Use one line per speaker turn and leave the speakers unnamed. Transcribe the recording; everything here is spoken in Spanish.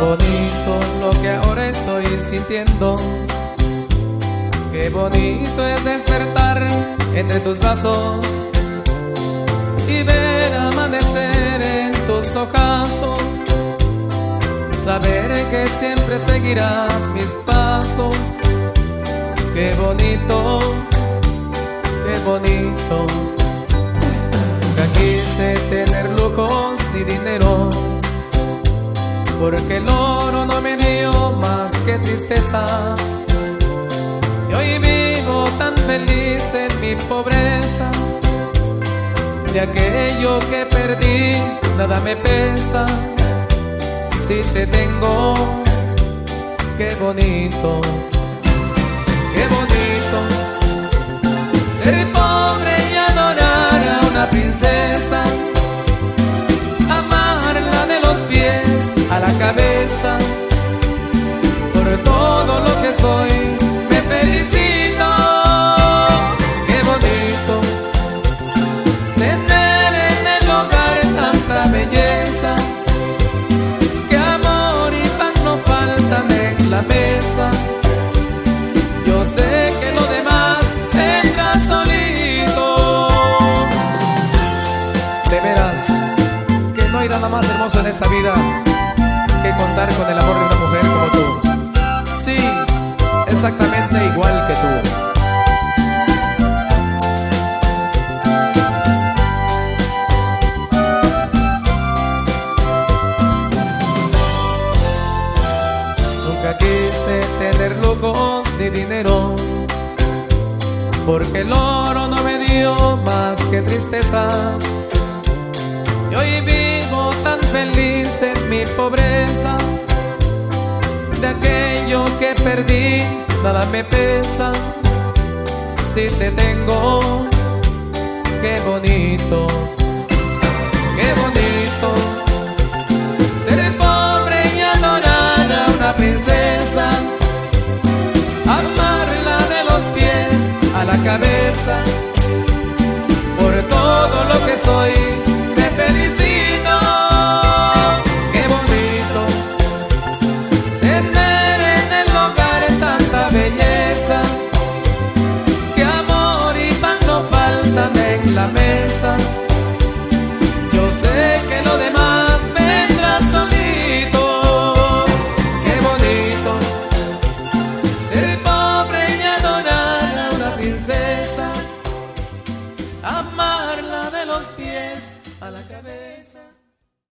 Bonito lo que ahora estoy sintiendo. Qué bonito es despertar entre tus brazos y ver amanecer en tus ocasos. Saber que siempre seguirás mis pasos porque el oro no me dio más que tristezas. Y hoy vivo tan feliz en mi pobreza. De aquello que perdí, nada me pesa. Si te tengo, qué bonito, Que amor y pan no faltan en la mesa. Yo sé que lo demás vendrá solito. De veras que no hay nada más hermoso en esta vida que contar con el amor de una mujer como tú. Sí, exactamente igual que tú. Dinero, porque el oro no me dio más que tristezas. Y hoy vivo tan feliz en mi pobreza, de aquello que perdí, nada me pesa. Si te tengo, qué bonito, qué bonito. Por todo lo que soy, los pies a la cabeza.